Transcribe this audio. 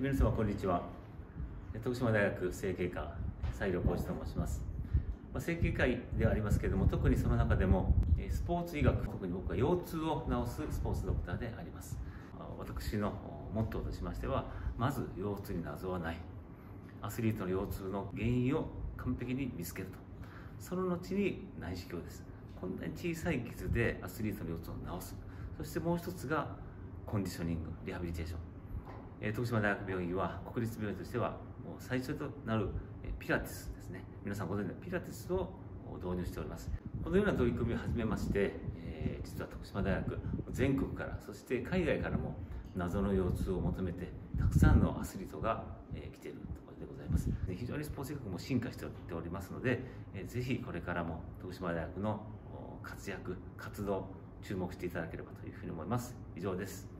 皆様こんにちは。徳島大学整形科西良浩二と申します。ま整形科医ではありますけれども特にその中でもスポーツ医学特に僕は腰痛を治すスポーツドクターであります。私のモットーとしましてはまず腰痛に謎はない。アスリートの腰痛の原因を完璧に見つけると。その後に内視鏡です。こんなに小さい傷でアスリートの腰痛を治す。そしてもう一つがコンディショニングリハビリテーション。え徳島大学病院は国立病院としてはもう最初となるピラティスですね。皆さんご存知のピラティスを導入しております。このような取り組みを始めまして、え、実は徳島大学全国からそして海外からも謎の腰痛を求めてたくさんのアスリートが、え、来ているところでございます。非常にスポーツ医学も進化しておりますので、えー、ぜひこれからも徳島大学の活躍活動注目していただければというふうに思います。以上です。